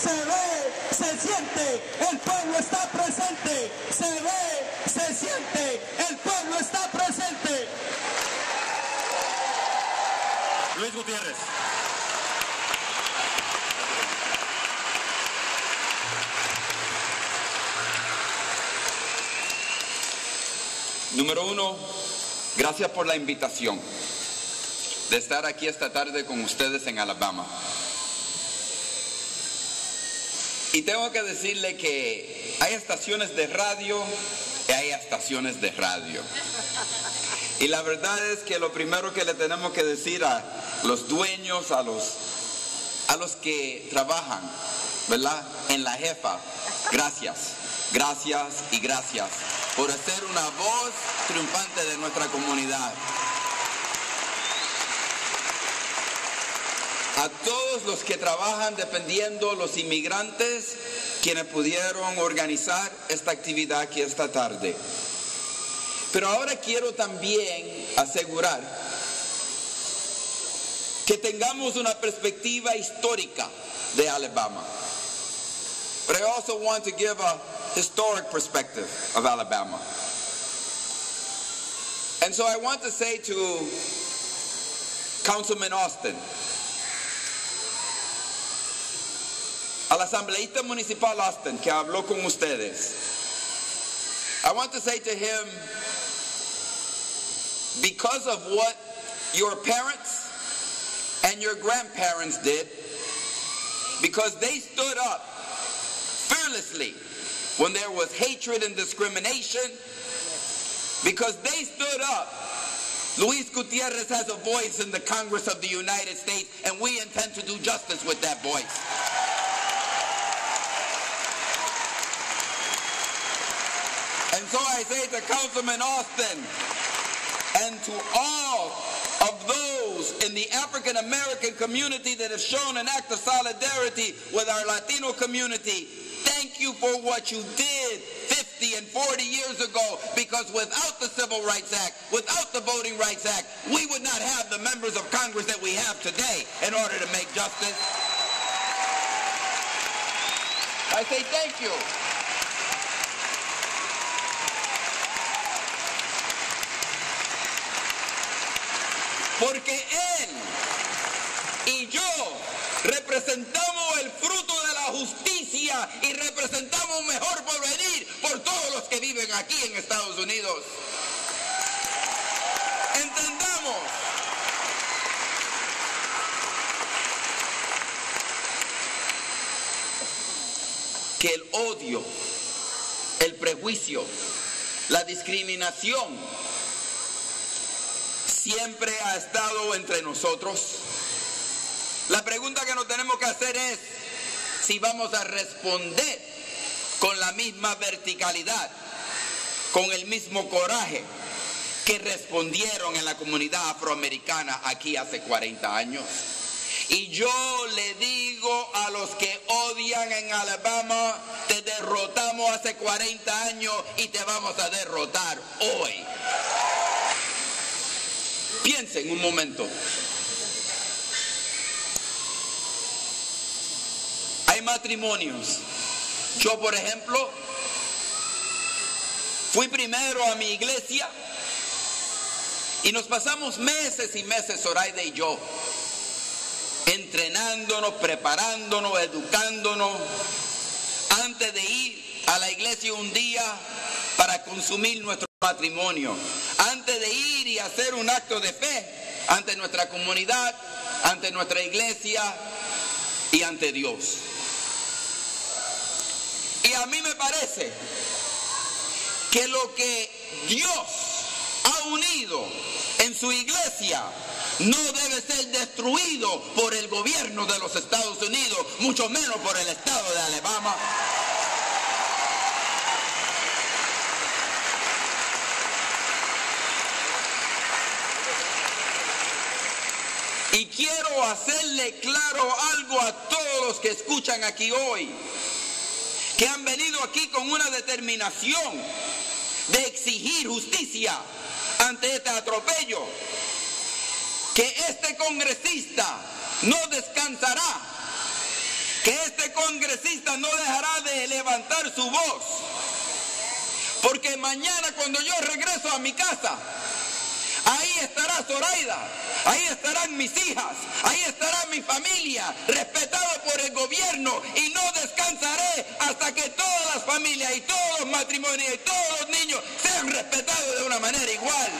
se ve, se siente, el pueblo está presente, se ve, se siente, el pueblo está presente. Luis Gutiérrez. Número uno, gracias por la invitación de estar aquí esta tarde con ustedes en Alabama. Y tengo que decirle que hay estaciones de radio y hay estaciones de radio. Y la verdad es que lo primero que le tenemos que decir a los dueños, a los, a los que trabajan, ¿verdad? En la jefa, gracias, gracias y gracias por ser una voz triunfante de nuestra comunidad. A todos los que trabajan dependiendo los inmigrantes, quienes pudieron organizar esta actividad aquí esta tarde. Pero ahora quiero también asegurar que tengamos una perspectiva histórica de Alabama. But I also want to give a historic perspective of Alabama. And so I want to say to Councilman Austin, al asambleísta municipal Austin que habló con ustedes, I want to say to him, because of what your parents and your grandparents did, because they stood up fearlessly when there was hatred and discrimination, because they stood up. Luis Gutierrez has a voice in the Congress of the United States, and we intend to do justice with that voice. And so I say to Councilman Austin and to all of those in the African American community that have shown an act of solidarity with our Latino community, thank you for what you did 50 and 40 years ago because without the Civil Rights Act, without the Voting Rights Act, we would not have the members of Congress that we have today in order to make justice. I say thank you. Porque él y yo representamos el fruto de la justicia y representamos un mejor porvenir por todos los que viven aquí en Estados Unidos. Entendamos. que el odio, el prejuicio, la discriminación siempre ha estado entre nosotros. La pregunta que nos tenemos que hacer es si vamos a responder con la misma verticalidad, con el mismo coraje que respondieron en la comunidad afroamericana aquí hace 40 años. Y yo le digo a los que odian en Alabama, te derrotamos hace 40 años y te vamos a derrotar hoy. Piensen un momento. Hay matrimonios. Yo, por ejemplo, fui primero a mi iglesia y nos pasamos meses y meses, Zoraida y yo, entrenándonos, preparándonos, educándonos, antes de ir a la iglesia un día para consumir nuestro matrimonio, antes de ir y hacer un acto de fe ante nuestra comunidad, ante nuestra iglesia y ante Dios. Y a mí me parece que lo que Dios ha unido en su iglesia no debe ser destruido por el gobierno de los Estados Unidos, mucho menos por el estado de Alabama. Y quiero hacerle claro algo a todos los que escuchan aquí hoy, que han venido aquí con una determinación de exigir justicia ante este atropello, que este congresista no descansará que este congresista no dejará de levantar su voz. Porque mañana cuando yo regreso a mi casa, ahí estará Zoraida, ahí estarán mis hijas, ahí estará mi familia, respetado por el gobierno y no descansaré hasta que todas las familias y todos los matrimonios y todos los niños sean respetados de una manera igual.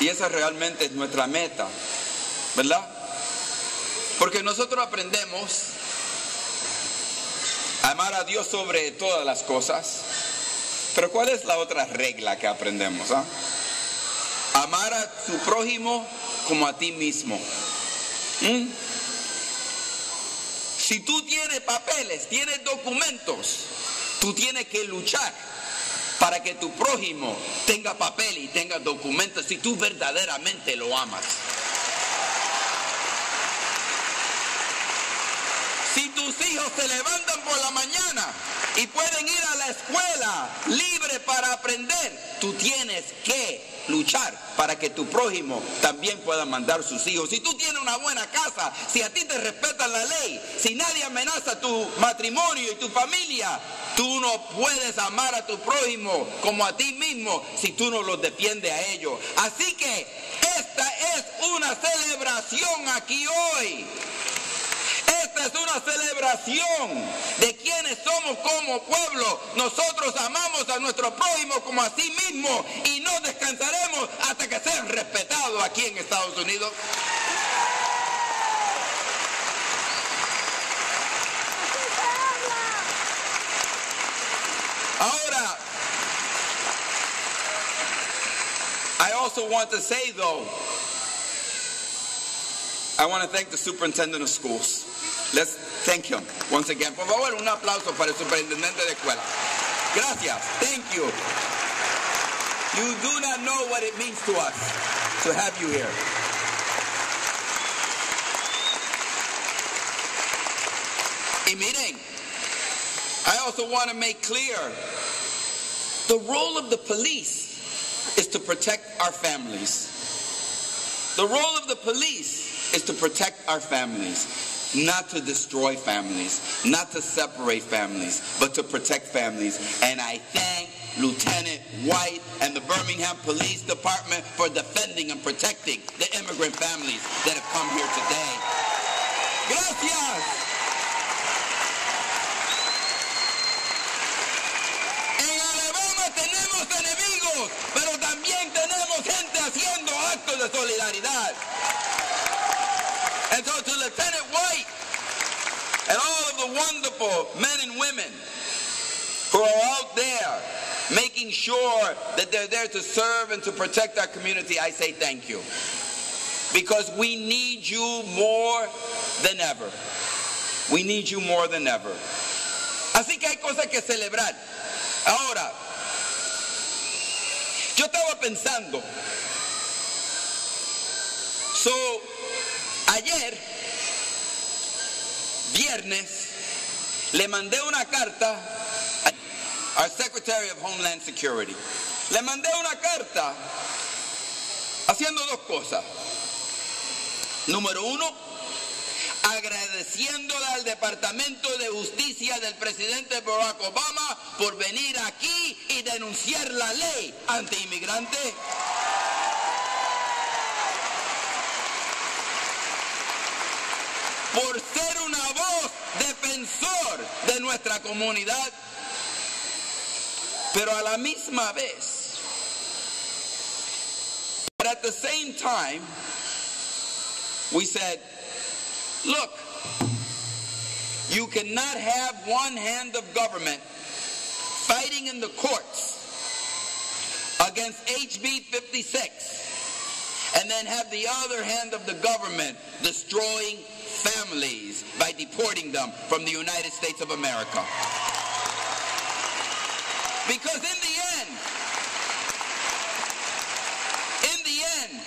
Y esa realmente es nuestra meta, ¿verdad? Porque nosotros aprendemos a amar a Dios sobre todas las cosas. Pero ¿cuál es la otra regla que aprendemos? ah? Amar a tu prójimo como a ti mismo. Si tú tienes papeles, tienes documentos, tú tienes que luchar para que tu prójimo tenga papel y tenga documentos si tú verdaderamente lo amas. Si tus hijos se levantan por la mañana y pueden ir a la escuela libre para aprender, tú tienes que luchar para que tu prójimo también pueda mandar sus hijos. Si tú tienes una buena casa, si a ti te respetan la ley, si nadie amenaza tu matrimonio y tu familia, tú no puedes amar a tu prójimo como a ti mismo si tú no los defiendes a ellos. Así que esta es una celebración aquí hoy. Es una celebración de quienes somos como pueblo. Nosotros amamos a nuestro prójimo como a sí mismo y no descansaremos hasta que sean respetados aquí en Estados Unidos. Ahora, I also want to say though, I want to thank the superintendent of schools. Let's thank him once again. Por favor, un aplauso para el superintendente de escuela. Gracias. Thank you. You do not know what it means to us to have you here. Y miren, I also want to make clear the role of the police is to protect our families. The role of the police is to protect our families, not to destroy families, not to separate families, but to protect families. And I thank Lieutenant White and the Birmingham Police Department for defending and protecting the immigrant families that have come here today. Gracias. Pero también tenemos gente haciendo actos de solidaridad. And so to Lieutenant White and all of the wonderful men and women who are out there making sure that they're there to serve and to protect our community, I say thank you. Because we need you more than ever. We need you more than ever. Así que hay cosas que celebrar. Ahora, yo estaba pensando, so, ayer, viernes, le mandé una carta a our Secretary of Homeland Security. Le mandé una carta haciendo dos cosas. Número uno, agradeciéndole al Departamento de Justicia del presidente Barack Obama por venir aquí y denunciar la ley antiinmigrante. Por ser una voz defensor de nuestra comunidad. Pero a la misma vez, but at the same time, we said, look, you cannot have one hand of government fighting in the courts against HB 56 and then have the other hand of the government destroying families by deporting them from the United States of America. Because in the end, in the end,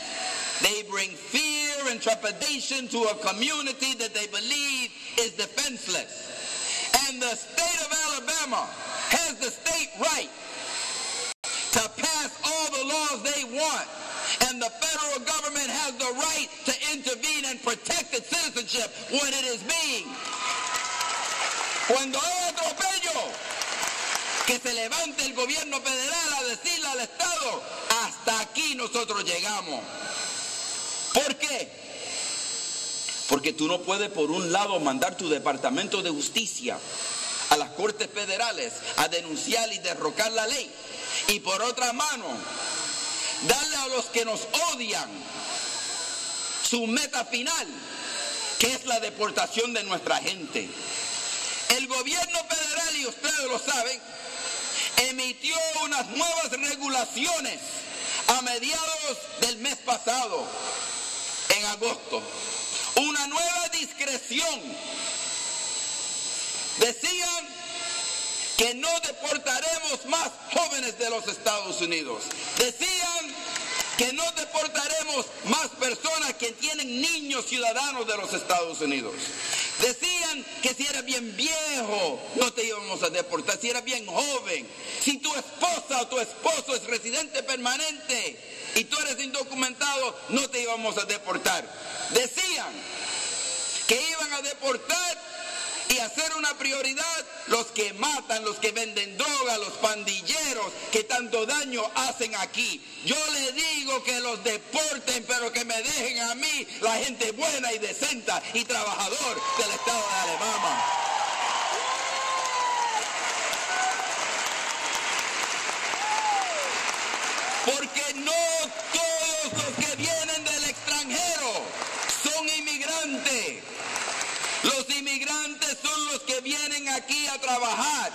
they bring fear and trepidation to a community that they believe is defenseless. And the state of Alabama has the state right to pass all the laws they want. And the federal government has the right to intervene and protect its citizenship when it is being. Cuando hay atropello, que se levante el gobierno federal a decirle al Estado, hasta aquí nosotros llegamos. ¿Por qué? Porque tú no puedes por un lado mandar tu departamento de justicia a las cortes federales a denunciar y derrocar la ley. Y por otra mano, darle a los que nos odian su meta final, que es la deportación de nuestra gente. El gobierno federal, y ustedes lo saben, emitió unas nuevas regulaciones a mediados del mes pasado, en agosto. Una nueva discreción. Decían que no deportaremos más jóvenes de los Estados Unidos. Decían que no deportaremos más personas que tienen niños ciudadanos de los Estados Unidos. Decían que si eras bien viejo, no te íbamos a deportar. Si eras bien joven, si tu esposa o tu esposo es residente permanente y tú eres indocumentado, no te íbamos a deportar. Decían que iban a deportar y hacer una prioridad los que matan, los que venden droga, los pandilleros que tanto daño hacen aquí. Yo le digo que los deporten, pero que me dejen a mí, la gente buena y decente y trabajador del estado de Alabama. Porque no todos los que vienen del extranjero son inmigrantes. Los inmigrantes son los que vienen aquí a trabajar,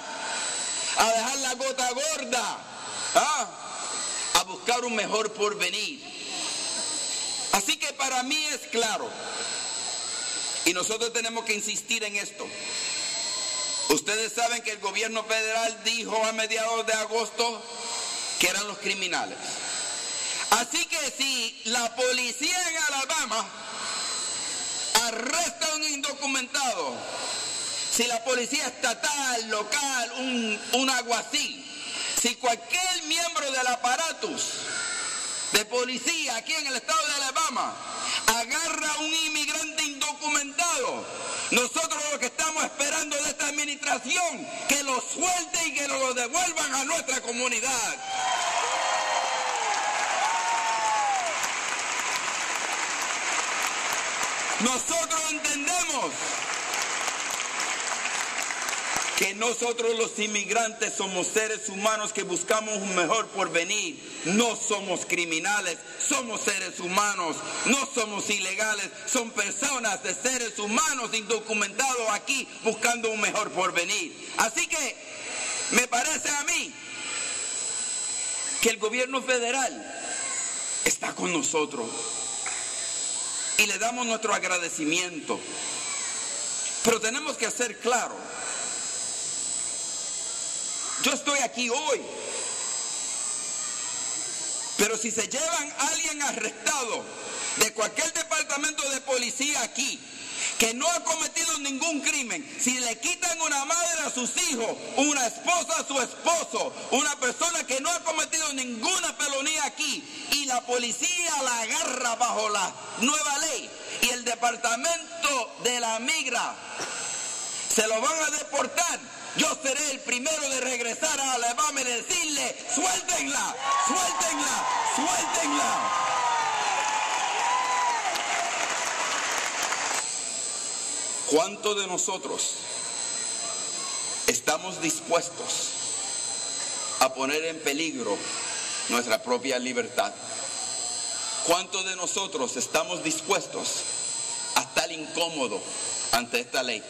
a dejar la gota gorda, ¿ah? a buscar un mejor porvenir. Así que para mí es claro, y nosotros tenemos que insistir en esto. Ustedes saben que el gobierno federal dijo a mediados de agosto que eran los criminales. Así que si la policía en Alabama arresta a un indocumentado, si la policía estatal, local, un, un alguacil, si cualquier miembro del aparatus de policía aquí en el estado de Alabama agarra a un inmigrante indocumentado, nosotros lo que estamos esperando de esta administración, que lo suelte y que lo devuelvan a nuestra comunidad. Nosotros entendemos que nosotros los inmigrantes somos seres humanos que buscamos un mejor porvenir. No somos criminales, somos seres humanos, no somos ilegales, son personas de seres humanos indocumentados aquí buscando un mejor porvenir. Así que me parece a mí que el gobierno federal está con nosotros y le damos nuestro agradecimiento. Pero tenemos que hacer claro, yo estoy aquí hoy, pero si se llevan a alguien arrestado de cualquier departamento de policía aquí, que no ha cometido ningún crimen, si le quitan una madre a sus hijos, una esposa a su esposo, una persona que no ha cometido ninguna felonía aquí, y la policía la agarra bajo la nueva ley, y el departamento de la migra se lo van a deportar, yo seré el primero de regresar a Alabama y decirle, suéltenla, suéltenla, suéltenla. ¿Cuántos de nosotros estamos dispuestos a poner en peligro nuestra propia libertad? ¿Cuántos de nosotros estamos dispuestos a estar incómodo ante esta ley?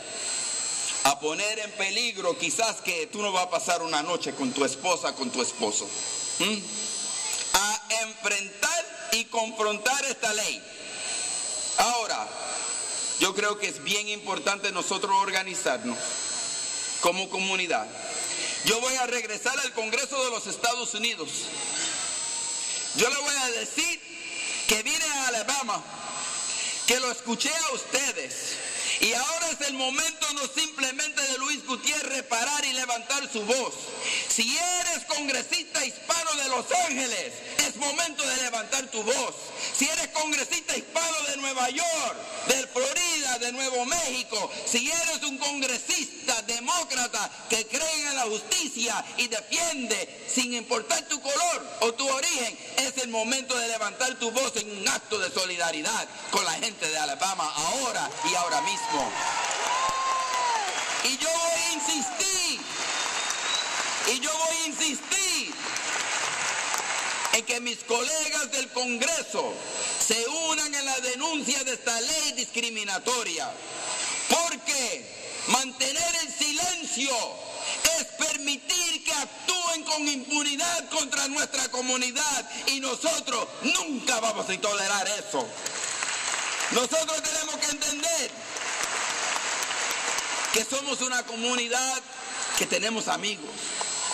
A poner en peligro quizás que tú no vas a pasar una noche con tu esposa, con tu esposo. A enfrentar y confrontar esta ley. Ahora, yo creo que es bien importante nosotros organizarnos como comunidad. Yo voy a regresar al Congreso de los Estados Unidos. Yo le voy a decir que vine a Alabama, que lo escuché a ustedes Y ahora es el momento no simplemente de Luis Gutiérrez parar y levantar su voz. Si eres congresista hispano de Los Ángeles, es momento de levantar tu voz. Si eres congresista hispano de Nueva York, de Florida, de Nuevo México, si eres un congresista demócrata que cree en la justicia y defiende sin importar tu color o tu origen, es el momento de levantar tu voz en un acto de solidaridad con la gente de Alabama ahora y ahora mismo. Y yo voy a insistir, y yo voy a insistir en que mis colegas del Congreso se unan en la denuncia de esta ley discriminatoria. Porque mantener el silencio es permitir que actúen con impunidad contra nuestra comunidad y nosotros nunca vamos a tolerar eso. Nosotros tenemos que entender que somos una comunidad que tenemos amigos,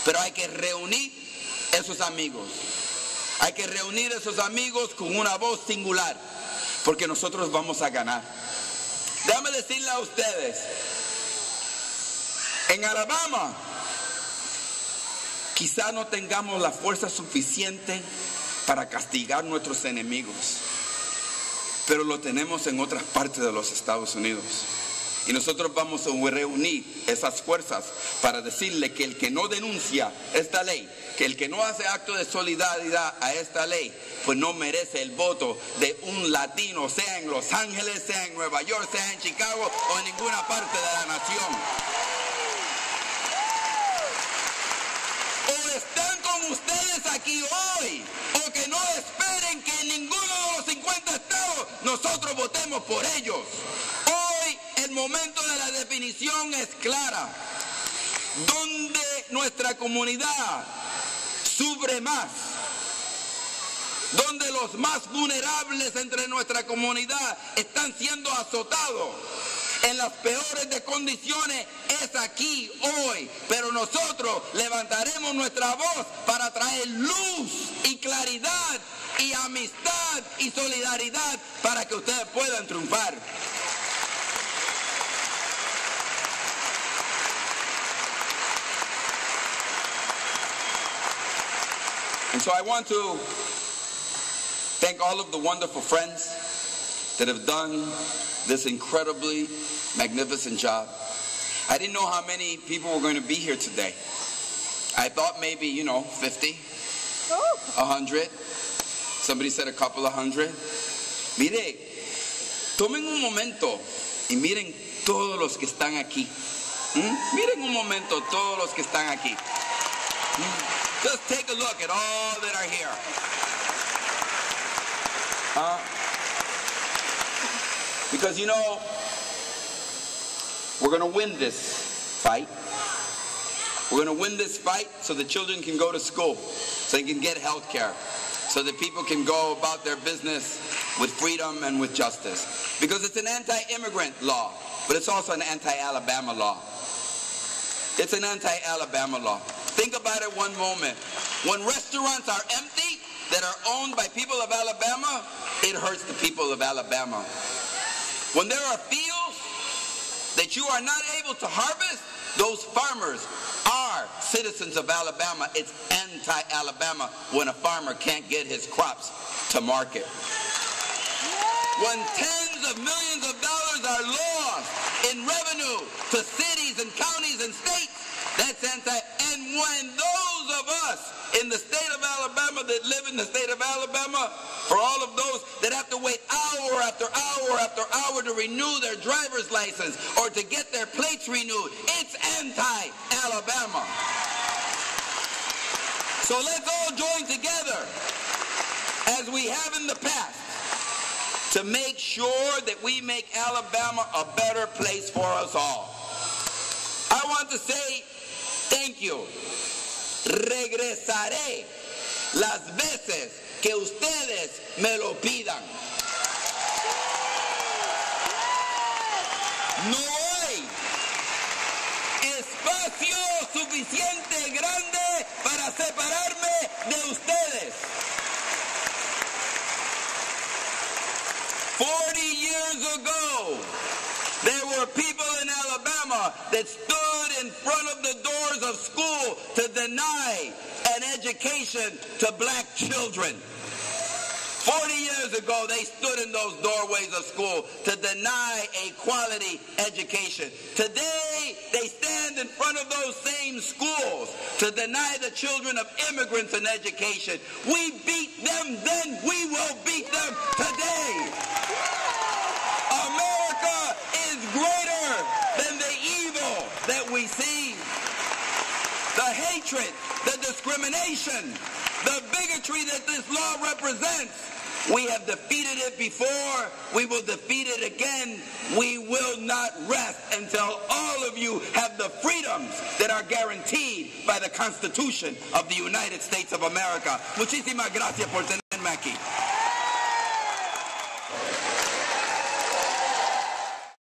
pero hay que reunir esos amigos. Hay que reunir esos amigos con una voz singular, porque nosotros vamos a ganar. Déjame decirle a ustedes, en Alabama quizá no tengamos la fuerza suficiente para castigar nuestros enemigos pero lo tenemos en otras partes de los Estados Unidos. Y nosotros vamos a reunir esas fuerzas para decirle que el que no denuncia esta ley, que el que no hace acto de solidaridad a esta ley, pues no merece el voto de un latino, sea en Los Ángeles, sea en Nueva York, sea en Chicago o en ninguna parte de la nación. O están con ustedes aquí hoy, o que no esperen que ninguno de los 50 estados nosotros votemos por ellos. Momento de la definición es clara. Donde nuestra comunidad sufre más, donde los más vulnerables entre nuestra comunidad están siendo azotados en las peores de condiciones es aquí hoy. Pero nosotros levantaremos nuestra voz para traer luz y claridad y amistad y solidaridad para que ustedes puedan triunfar. And so I want to thank all of the wonderful friends that have done this incredibly magnificent job. I didn't know how many people were going to be here today. I thought maybe, you know, 50, 100. Somebody said a couple of hundred. Mire, tomen un momento y miren todos los que están aquí. ¿Mm? Miren un momento todos los que están aquí. ¿Mm? Just take a look at all that are here. Uh, because you know, we're going to win this fight. We're going to win this fight so the children can go to school, so they can get health care, so that people can go about their business with freedom and with justice. Because it's an anti-immigrant law, but it's also an anti-Alabama law. It's an anti-Alabama law. Think about it one moment. When restaurants are empty that are owned by people of Alabama, it hurts the people of Alabama. When there are fields that you are not able to harvest, those farmers are citizens of Alabama. It's anti-Alabama when a farmer can't get his crops to market. When tens of millions of dollars are lost in revenue to cities and counties and states, And when those of us in the state of Alabama that live in the state of Alabama, for all of those that have to wait hour after hour after hour to renew their driver's license or to get their plates renewed, it's anti-Alabama. So let's all join together as we have in the past to make sure that we make Alabama a better place for us all. I want to say thank you. Regresaré las veces que ustedes me lo pidan. No hay espacio suficiente grande para separarme de ustedes. 40 years ago, there were people in Alabama that stood front of the doors of school to deny an education to black children. 40 years ago, they stood in those doorways of school to deny a quality education. Today, they stand in front of those same schools to deny the children of immigrants an education. We beat them then, we will beat them today. America is greater than the evil that we see. The hatred, the discrimination, the bigotry that this law represents. We have defeated it before. We will defeat it again. We will not rest until all of you have the freedoms that are guaranteed by the Constitution of the United States of America. Muchísimas gracias por tenerme aquí.